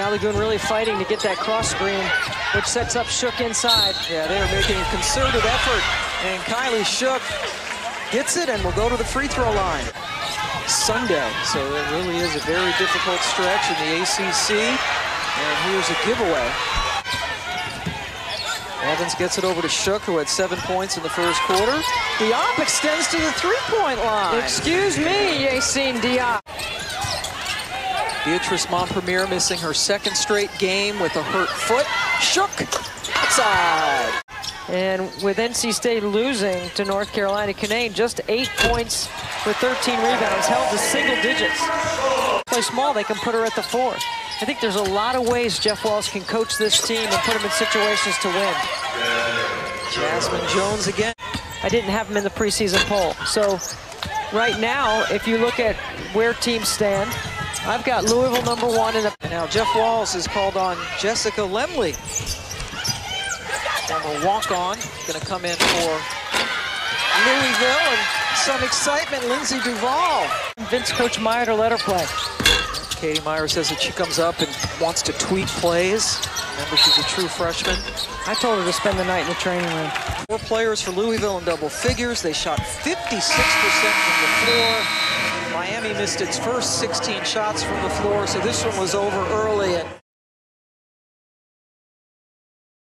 Now really fighting to get that cross screen, which sets up Shook inside. Yeah, they are making a concerted effort, and Kylee Shook gets it and will go to the free throw line. Sunday, so it really is a very difficult stretch in the ACC, and here's a giveaway. Evans gets it over to Shook, who had seven points in the first quarter. Diop extends to the three-point line. Excuse me, Yacine Diop. Beatrice Mompremier missing her second straight game with a hurt foot. Shook outside. And with NC State losing to North Carolina, Canaan just eight points for 13 rebounds, held to single digits. Play small, they can put her at the four. I think there's a lot of ways Jeff Walz can coach this team and put them in situations to win. Jazmine Jones again. I didn't have him in the preseason poll. So right now, if you look at where teams stand, I've got Louisville number one in the... And now Jeff Walz has called on Jessica Lemley. Former walk-on, gonna come in for Louisville and some excitement, Lindsay Duval. Vince Coach Meier to let her play. Katie Meier says that she comes up and wants to tweak plays. Remember, she's a true freshman. I told her to spend the night in the training room. Four players for Louisville in double figures. They shot 56% from the floor. Miami missed its first 16 shots from the floor, so this one was over early. And